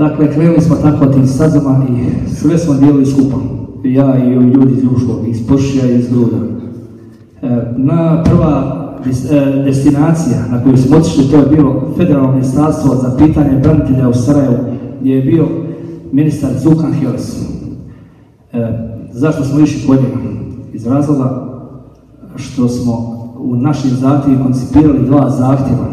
Dakle, krenuli smo tako tim stazama i sve smo dijelili skupa. Ja i ljudi iz Juškog, iz Pošija i iz Gruda. E, na prva e, destinacija na koju smo otišli, to je bilo Federalno ministarstvo za pitanje branitelja u Sarajevu, gdje je bio ministar Zukan Heles. E, zašto smo išli kod njega? Iz razloga što smo u našim zahtjevima koncipirali dva zahtjeva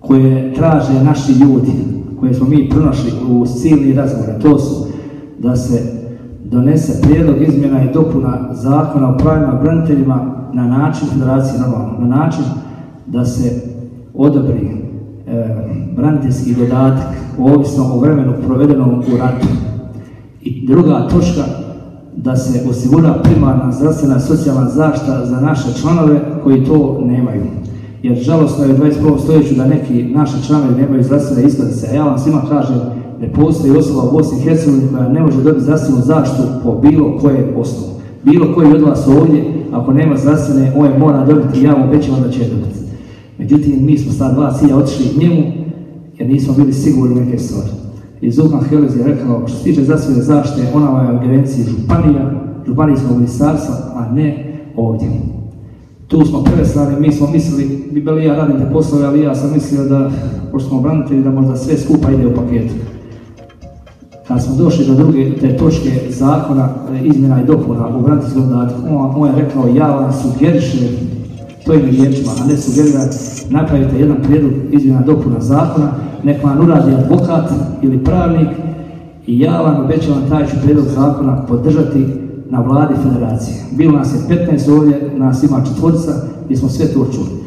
koje traže naši ljudi, koje smo mi pronašli u silni razgovore. To su da se donese prijedlog izmjena i dopuna zakona o pravima braniteljima na način federacije normalno, na način da se odobri e, braniteljski dodatak ovisno o vremenu provedenom u ratu. I druga točka, da se osigura primarna zdravstvena socijalna zaštita za naše članove koji to nemaju. Jer žalostno je u 21. stoljeću da neki naši članovi nemaju zdravstvene iskaznice. A ja vam svima kažem, ne postoji osoba u Bosni i Hercegovini koja ne može dobiti zdravstvenu zaštitu po bilo koje osnovu. Bilo koji od vas ovdje, ako nema zdravstvene, on mora dobiti i ja vam obećavam da će dobiti. Međutim, mi smo sad dva cilja otišli njemu jer nismo bili sigurni neke stvari. I Zukan Helez je rekao, što se tiče zdravstvene zaštite, ona je u agenciji županija, županijskog ministarstva, a ne ovdje. Tu smo preveslani, mi smo mislili, bi bili ja radite poslove, ali ja sam mislio da, pošto smo branitelji, da možda sve skupa ide u paketu. Kad smo došli do druge te točke zakona, izmjena i dopuna u braniteljskom dodatku, on, je rekao, ja vam sugerišem, to je riječima, a ne sugeriram, napravite jedan prijedlog izmjena dopuna zakona, nek vam uradi advokat ili pravnik i ja vam obećavam taj ću prijedlog zakona podržati na vladi federacije. Bilo nas je 15 ovdje, nas ima četvorica i smo sve to čuli.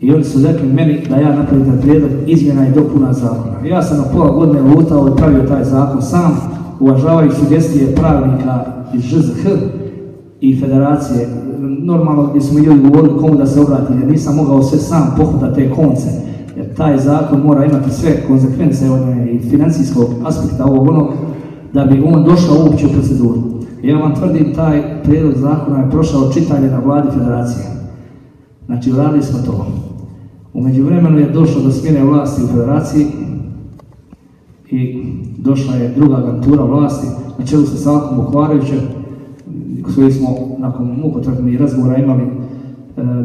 I oni su rekli meni da ja napravim taj prijedlog izmjena i dopuna zakona. Ja sam na pola godine lutao i pravio taj zakon sam, uvažavaju sugestije pravnika iz ŽZH i federacije. Normalno gdje smo i govorili komu da se obrati, jer nisam mogao sve sam pohodati te konce. Jer taj zakon mora imati sve konsekvence i financijskog aspekta ovog onog da bi on došao uopće u proceduru. Ja vam tvrdim, taj prijedlog zakona je prošao čitanje na vladi federacije. Znači, uradili smo to. U međuvremenu je došlo do smjene vlasti u federaciji i došla je druga agentura vlasti na čelu sa Salkom Bukvarevićem, koji smo nakon mukotrpnih razgovora imali, e,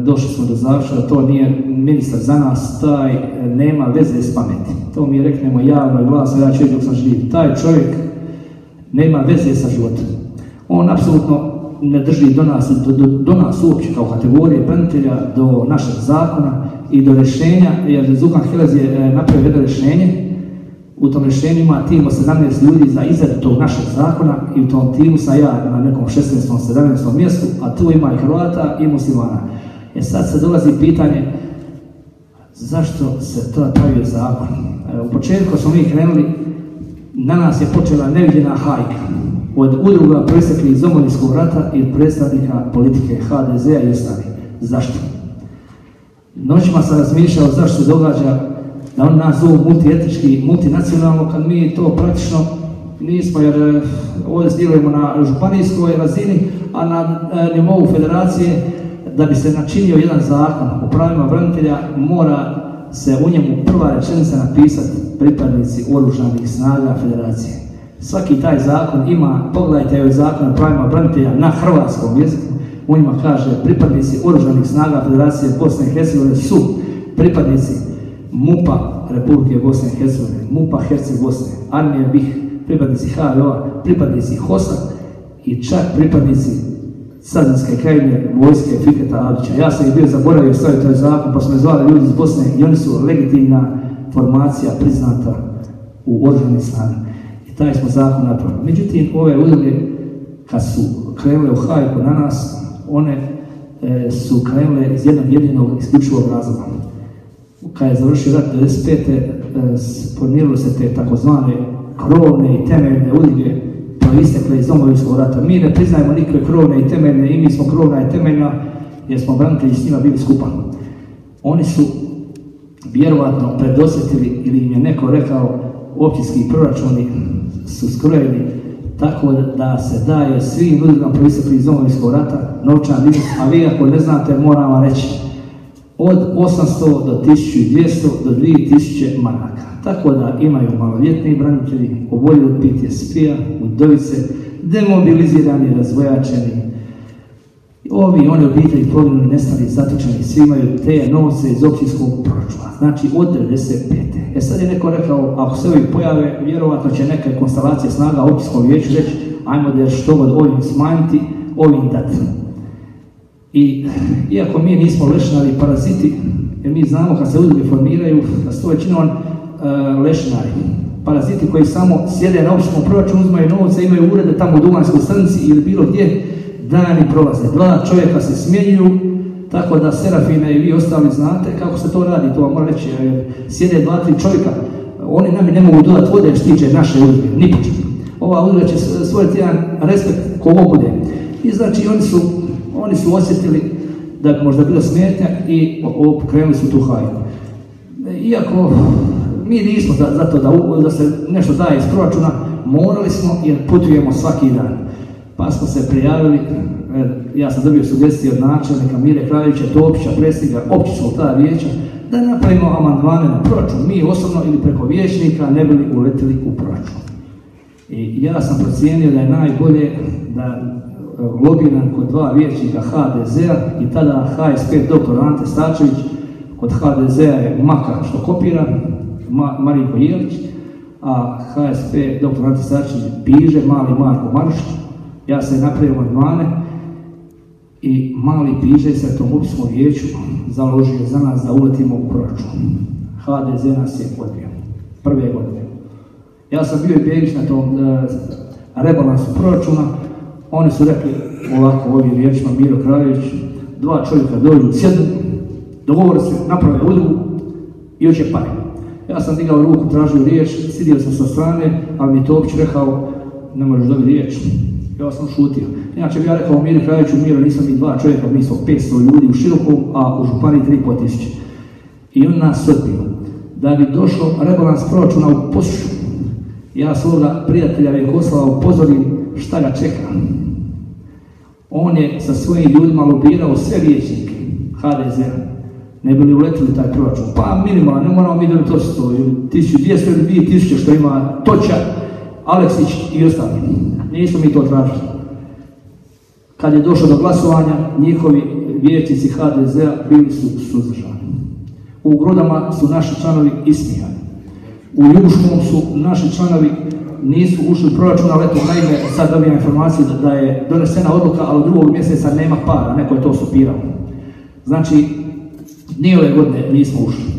došli smo do završaja, to nije ministar za nas, taj e, nema veze s pameti. To mi reknemo javno i glasno, ja ću dok sam živ. Taj čovjek nema veze sa životom. On apsolutno ne drži do nas, do, do, nas uopće kao kategorije branitelja, do našeg zakona i do rješenja, jer Zukan Helez je e, napravio jedno rješenje, u tom rješenju ima tim 17 ljudi za izradu tog našeg zakona i u tom timu sam ja na nekom 16. 17. mjestu, a tu ima i Hrvata i muslimana. E sad se dolazi pitanje zašto se to pravio zakon. E, u početku smo mi krenuli, na nas je počela neviđena hajka od udruga proistekli iz Domovinskog rata i predstavnika politike HDZ-a i ostalih. Zašto? Noćima sam razmišljao zašto se događa da on nas zovu multietnički, multinacionalno, kad mi to praktično nismo, jer eh, ovdje stilujemo na županijskoj razini, a na e, nivou federacije, da bi se načinio jedan zakon o pravima branitelja, mora se u njemu prva rečenica napisati pripadnici oružanih snaga federacije. Svaki taj zakon ima, pogledajte ovaj zakon o pravima branitelja na hrvatskom jeziku, u njima kaže pripadnici oružanih snaga Federacije Bosne i Hercegovine su pripadnici MUPA Republike Bosne i Hercegovine, MUPA Herceg Bosne, Armije BiH, pripadnici HVO, pripadnici HOSA i čak pripadnici Sazinske krajine vojske Fiketa Abića. Ja sam ih bio zaboravio staviti taj zakon, pa smo me zvali ljudi iz Bosne i oni su legitimna formacija priznata u oružanim snagama taj smo zakon napravili. Međutim, ove udruge, kad su krenule u hajku na nas, one e, su krenule iz jednog jedinog isključivog razloga. Kad je završio rat 95. E, se te takozvane krovne i temeljne udruge proistekle iz domovinskog rata. Mi ne priznajemo nikakve krovne i temeljne i mi smo krovna i temeljna jer smo branitelji s njima bili skupa. Oni su vjerovatno predosjetili ili im je neko rekao općinski proračuni su skrojeni tako da se daje svim udrugama proistekli iz domovinskog rata novčan iznos, a vi ako ne znate moram vam reći od 800 do 1200 do 2000 maraka. Tako da imaju maloljetni branitelji, oboljeli od PTSP-a, udovice, demobilizirani, razvojačeni, Ovi, oni obitelji poginuli, nestali, zatočeni, svi imaju te novce iz općinskog proračuna. Znači od 95. E sad je neko rekao, ako se ovi pojave, vjerovatno će neke konstalacije snaga općinskom vijeću reći, ajmo da što god ovim smanjiti, ovim dati. I iako mi nismo lešinari paraziti, jer mi znamo kad se udruge formiraju, da su to većinom uh, lešinari, paraziti koji samo sjede na općinskom proračunu, uzmaju novce, imaju urede tamo u Dumanskoj stranici ili bilo gdje, dani prolaze. Dva čovjeka se smjenjuju, tako da Serafine i vi ostali znate kako se to radi, to vam moram reći, sjede dva, tri čovjeka, oni nami ne mogu dodati vode što tiče naše udruge, ni Ova udruga će stvoriti jedan respekt ko ovo bude. I znači oni su, oni su osjetili da bi možda bila smetnja i pokrenuli su tu hajnu. Iako mi nismo za, za to da, da se nešto daje iz proračuna, morali smo jer putujemo svaki dan. Pa smo se prijavili, e, ja sam dobio sugestije od načelnika Mire Kravića, Topića, predsjednika općinskog tada vijeća, da napravimo amandmane na proračun, mi osobno ili preko vijećnika ne bili uletili u proračun. I ja sam procijenio da je najbolje da e, lobiram kod dva vijećnika HDZ-a i tada HSP dr. Ante Stačević, kod HDZ-a je Maka što kopira, Ma, Marinko Jelić, a HSP dr. Ante Stačević Piže, mali Marko Maršić, ja sam napravio amandmane i mali piže se tom upiskom vijeću založio za nas da uletimo u proračun. HDZ nas je odbio. Prve godine. Ja sam bio i Begić na tom e, rebalansu proračuna. Oni su rekli ovako ovim riječima Miro Krajević, dva čovjeka dođu, sjednu, dogovore se, naprave udrugu i hoće pare. Ja sam digao ruku, tražio riječ, sidio sam sa strane, ali mi to uopće rekao, ne možeš dobiti riječ. Ja sam šutio. Inače bi ja rekao Miri Krajeviću, Miro, nisam mi dva čovjeka, mi smo 500 ljudi u Širokom, a u Županiji 3,5 tisuće. I on nas odbio. Da bi došlo rebalans proračuna u Posušu, ja svoga prijatelja Vjekoslava upozorim šta ga čeka. On je sa svojim ljudima lobirao sve vijećnike HDZ-a. Ne bi li uletili taj proračun. Pa minimalno, ne moramo mi da to stoji. 1200 ili 2000 što ima Toča, Aleksić i ostali. Nismo mi to tražili. Kad je došlo do glasovanja, njihovi vijećnici HDZ-a bili su suzdržani. U Grodama su naši članovi ismijani. U Ljubuškom su naši članovi nisu ušli u proračun, ali eto, naime, sad dobijam informaciju da, je donesena odluka, ali drugog mjeseca nema para, neko je to stopirao. Znači, nije ove godine nismo ušli.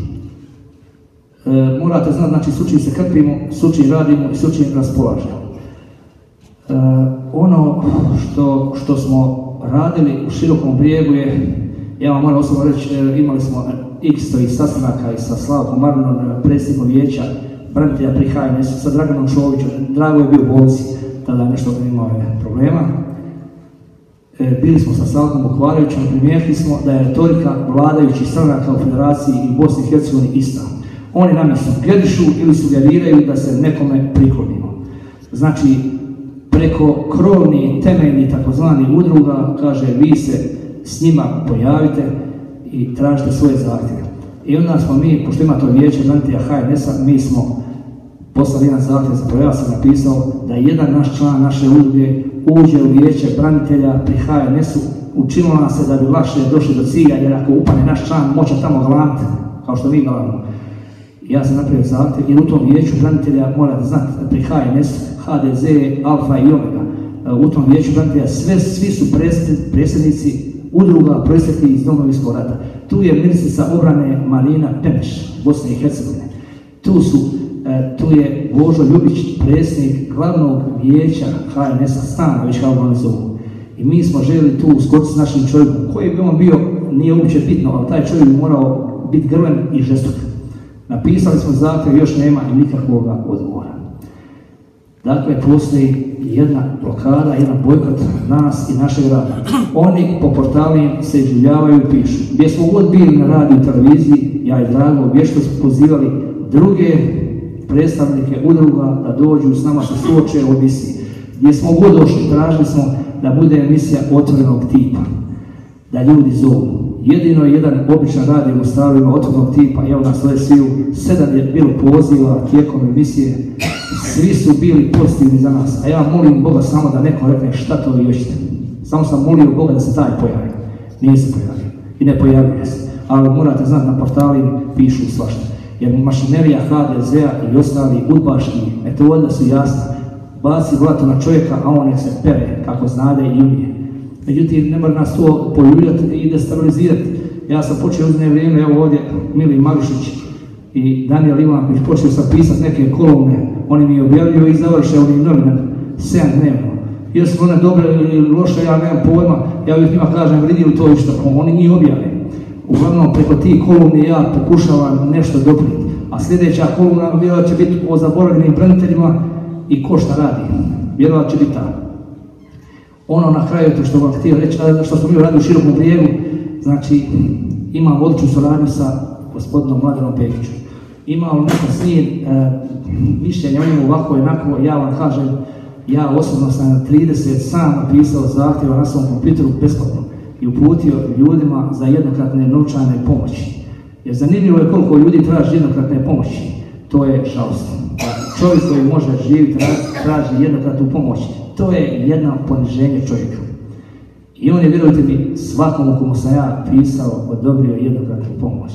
E, morate znati, znači, sučin se krpimo, sučin radimo i sučin raspolažemo. E, ono što, što smo radili u širokom brijegu je, ja vam moram osobno reći, e, imali smo x i sastanaka i sa Slavkom Marinom, e, predsjednikom vijeća, branitelja pri HNS, sa Draganom Šovićem, Drago je bio u bolnici, tada nešto imao problema. bili smo sa Slavkom Bukvarevićem, primijetili smo da je retorika vladajućih stranaka u Federaciji i Bosni i Hercegovini ista. Oni nam sugerišu ili sugeriraju da se nekome priklonimo. Znači, preko krovni, temeljni takozvani udruga, kaže vi se s njima pojavite i tražite svoje zahtjeve. I onda smo mi, pošto ima to vijeće branitelja HNS-a, mi smo poslali jedan zahtjev za ja sam napisao da jedan naš član naše udruge uđe u vijeće branitelja pri HNS-u, učinilo nam se da bi lakše došli do cilja, jer ako upane naš član, moće tamo glaviti, kao što mi glavimo. Ja sam napravio zahtjev, jer u tom vijeću branitelja morate znati pri HNS, HDZ, Alfa i Omega. E, u tom vijeću branitelja sve, svi su predsjednici udruga proistekli iz domovinskog rata. Tu je ministrica obrane Marina Peneš, Bosne i Hercegovine. Tu su e, tu je Božo Ljubić, predsjednik glavnog vijeća HNS-a stana, već kao ga zovu. I mi smo želi tu uskočiti s našim čovjekom, koji bi on bio, nije uopće bitno, ali taj čovjek bi morao biti grven i žestok. Napisali smo zahtjev, još nema nikakvog odgovora. Dakle, postoji jedna blokada, jedan bojkot nas i našeg rada. Oni po portalima se izživljavaju i pišu. Gdje smo god bili na radiju i televiziji, ja i Drago, vješto smo pozivali druge predstavnike udruga da dođu s nama se suoče u emisiji. Gdje smo god došli, tražili smo da bude emisija otvorenog tipa. Da ljudi zovu. Jedino je jedan običan radio u stavima otvornog tipa, evo nas ovdje sviju, sedam je bilo poziva tijekom emisije, svi su bili pozitivni za nas, a ja molim Boga samo da neko rekne šta to hoćete. Samo sam molio Boga da se taj pojavi. Nije se pojavio i ne pojavio se. Ali morate znati, na portali pišu svašta. Jer mašinerija HDZ-a i ostali udbaški metode su jasne. Baci vlato na čovjeka, a on se pere kako znade i umije. Međutim, ne mora nas to poljuljati i destabilizirati. Ja sam počeo uzme vrijeme, evo ovdje Mili Marušić i Daniel Ivanković, počeo sam pisati neke kolumne, oni mi objavljuju i završe oni novinar, 7 dnevno. Jesu one dobre ili loše, ja nemam pojma, ja uvijek njima kažem, vidi li to što oni njih objave. Uglavnom, preko tih kolumni ja pokušavam nešto doprijeti. A sljedeća kolumna će biti o zaboravljenim braniteljima i ko šta radi. Vjerojatno će biti ta. Ono na kraju, to što vam htio reći, što smo mi uradili u širokom brijegu, znači imam odličnu suradnju sa gospodinom Mladenom Pekićem. Imao neko s njim e, mišljenje o njemu ovako i onako, ja vam kažem, ja osobno sam 30 sam napisao zahtjeva na svom kompjuteru besplatno i uputio ljudima za jednokratne novčane pomoći. Jer zanimljivo je koliko ljudi traži jednokratne pomoći. To je žalostno. Čovjek koji može živjeti traži jednokratnu pomoć. To je jedno poniženje čovjeka. I on je, vjerujte mi, svakom komu sam ja pisao, odobrio jednokratnu pomoć.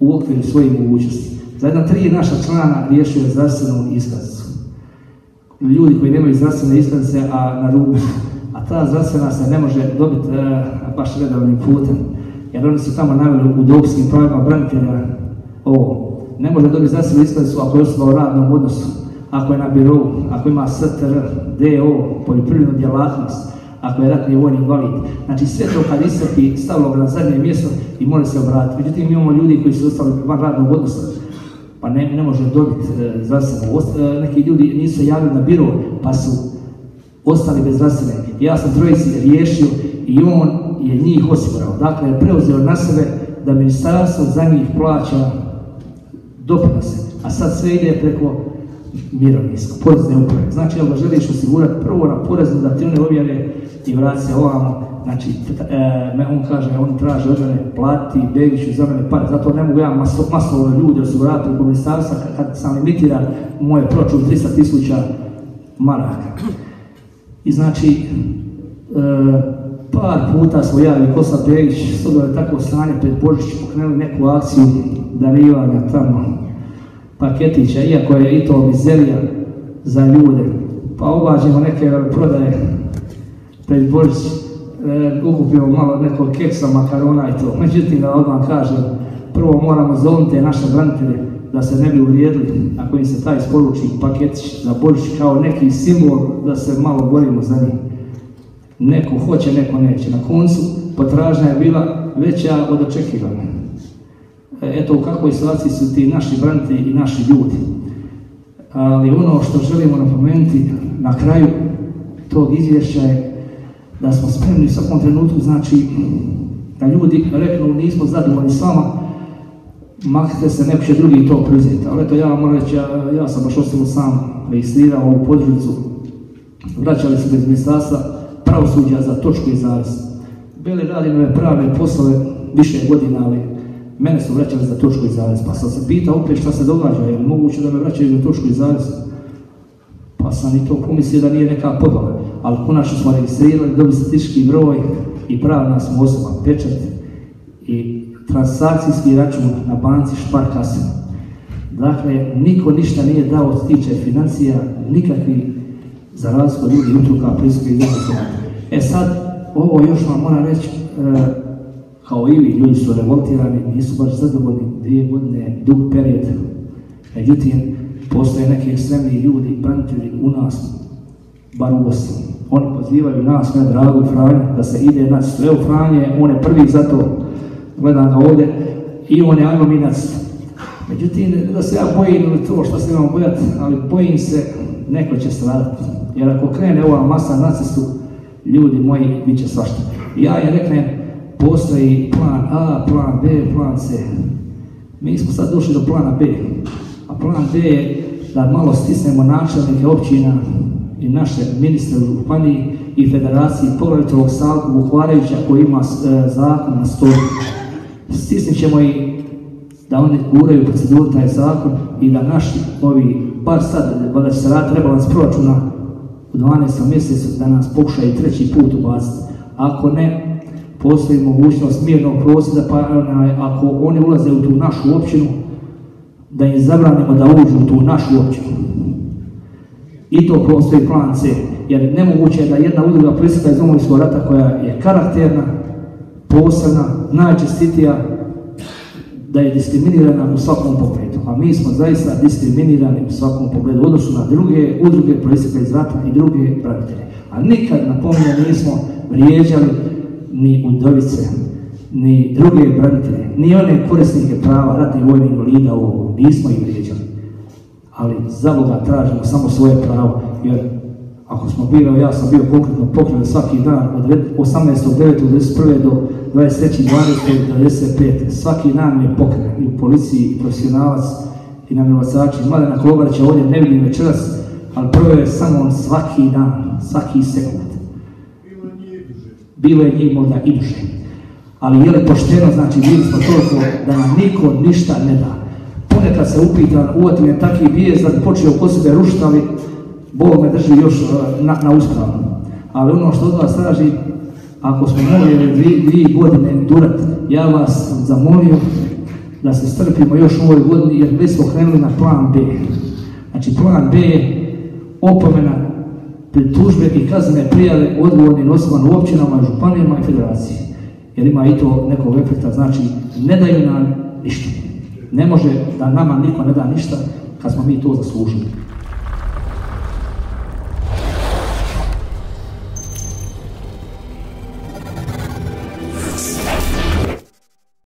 U okviru svojih mogućnosti. Za jedna tri naša člana riješio je zdravstvenu iskaznicu. Ljudi koji nemaju zdravstvene iskaznice, a na rubu a ta zdravstvena se ne može dobiti e, baš redovnim putem. Jer oni su tamo naveli u dopskim pravima branitelja ovo. Ne može dobiti zdravstvenu iskaznicu ako je osoba u radnom odnosu, ako je na birovu, ako ima STR, DO, poljoprivrednu djelatnost, ako je ratni vojni invalid. Znači sve to kad iscrpi stavilo na zadnje mjesto i može se obratiti. Međutim, imamo ljudi koji su ostali van radnog odnosa, pa ne, može dobiti e, zdravstvenu. E, neki ljudi nisu javili na biro, pa su ostali bez zdravstvene. Ja sam trojici riješio i on je njih osigurao. Dakle, preuzeo na sebe da ministarstvo za njih plaća doprinose, a sad sve ide preko mirovinsko, porezne uprave. Znači, ako želiš osigurati prvo na poreznu da ti one objave i vrati se ovamo, znači, e, on kaže, on traže od mene plati, Begiću za mene pare, zato ne mogu ja maso, masovno ljudi osigurati u ministarstva kad sam limitiran moje proračun 300 tisuća maraka. I znači, e, par puta smo javili Kosa Begić, s je tako stanje pred Božić pokrenuli neku akciju darivanja tamo paketića, iako je i to mizerija za ljude. Pa obađemo neke prodaje pred Božić, e, ukupimo malo nekog keksa, makarona i to. Međutim, da odmah kažem, prvo moramo zovniti naše branitelje da se ne bi uvrijedili ako im se taj isporuči paketić za Božić kao neki simbol da se malo borimo za njih. Neko hoće, neko neće. Na koncu potražnja je bila veća od očekivanja. Eto u kakvoj situaciji su ti naši branitelji i naši ljudi. Ali ono što želimo napomenuti na kraju tog izvješća je da smo spremni u svakom trenutku, znači da ljudi reknu nismo zadovoljni s vama, maknite se, neko će drugi to preuzeti. Ali eto, ja moram reći, ja, sam baš ostalo sam registrirao ovu podružnicu. Vraćali su bez ministarstva pravosuđa za točku i zarez. Bili radi nove pravne poslove više godina, ali mene su vraćali za točku i zarez. Pa sam se pitao opet šta se događa, je li moguće da me vraćaju za točku i zarez? Pa sam i to pomislio da nije neka podvala. Ali konačno smo registrirali, dobili statistički broj i pravna smo osoba, pečat i transakcijski račun na banci Šparkase. Dakle, niko ništa nije dao od tiče financija, nikakvi za razliku ljudi utruka, prisutnih i E sad, ovo još vam moram reći, e, kao i vi, ljudi su revoltirani, nisu baš zadovoljni dvije godine, dug period. Međutim, postoje neki ekstremni ljudi, branitelji u nas, bar u Bosni. Oni pozivaju nas, ne dragu Franje, da se ide na sve u Franje, on je prvi za to, gledam ga ovdje, i on je ajmo Međutim, da se ja bojim to što se imam bojati, ali bojim se, neko će stradati. Jer ako krene ova masa na cestu, ljudi moji, bit će svašta. Ja je reknem, postoji plan A, plan B, plan C. Mi smo sad došli do plana B. A plan B je da malo stisnemo načelnike općina i naše ministre u županiji i federaciji, pogledajte ovog Savku Buhvarevića koji ima e, zakon na stolu. Stisnit ćemo i da oni guraju proceduru taj zakon i da naši ovi, bar sad, da će se raditi rebalans proračuna u 12. mjesecu, da nas pokušaju treći put ubaciti. Ako ne, postoji mogućnost mirnog prosjeda, pa ako oni ulaze u tu našu općinu, da im zabranimo da uđu u tu našu općinu. I to postoji plan C, jer nemoguće je da jedna udruga prisjeta iz Domovinskog rata koja je karakterna, posebna, najčestitija, da je diskriminirana u svakom pogledu. A mi smo zaista diskriminirani u svakom pogledu u odnosu na druge udruge proistekle iz rata i druge branitelje. A nikad, napominjem, nismo vrijeđali ni udovice, ni druge branitelje, ni one korisnike prava ratnih vojnih invalida ovo, nismo ih vrijeđali. Ali za Boga tražimo samo svoje pravo, jer ako smo bili, ja sam bio konkretno pokrenut svaki dan od 18.9.1991. do 23.12.1995. Svaki dan mi je pokrenut i u policiji, i profesionalac, i na milovacači. Mladena Kolobarića ovdje ne vidim večeras, ali prvo je samo svaki dan, svaki sekund. Bilo je njih možda i duže. Ali je li pošteno, znači bili smo toliko da nam niko ništa ne da. Ponekad se upitan, uvati me takvi bijez da bi počeo kod sebe rušiti, ali Bog me drži još uh, na, na. Ali ono što od vas traži, ako smo mogli dvije, dvije godine durat, ja vas zamolio da se strpimo još u ovoj godini jer već smo krenuli na plan B. Znači plan B je opomena pritužbe i kaznene prijave odgovornim osobama u općinama, županijama i federaciji. Jer ima i to nekog efekta, znači ne daju nam ništa. Ne može da nama niko ne da ništa kad smo mi to zaslužili.